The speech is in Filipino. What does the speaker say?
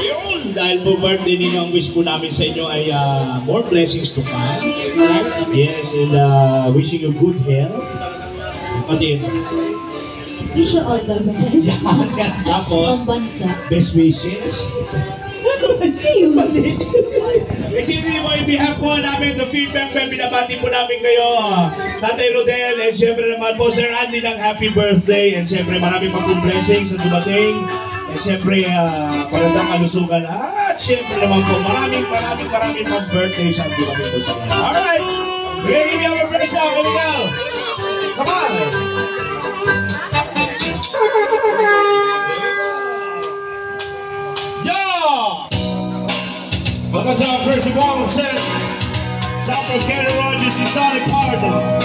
Yun, dahil po birthday ninyo, ang wish po namin sa inyo ay ah, more blessings to come. Yes, and uh, wishing you good health. Pati, Wish you all the best. yan. Tapos, Pambansa. best wishes. Ayun. Mali. Hindi mo, in behalf po namin, the feedback pa, binabati po namin kayo. Tatay Rodel, and syempre naman po, Sir Andy ng happy birthday. And syempre, marami pa pong blessings sa dumating. And syempre, uh, parandang kalusugan. At syempre naman po, maraming, maraming, maraming pang birthday sa dumating po sa inyo. Alright! We're gonna give you our first song. Here we go! Come on! Welcome to our first performance set. South of Kenny Rogers Tony Parton.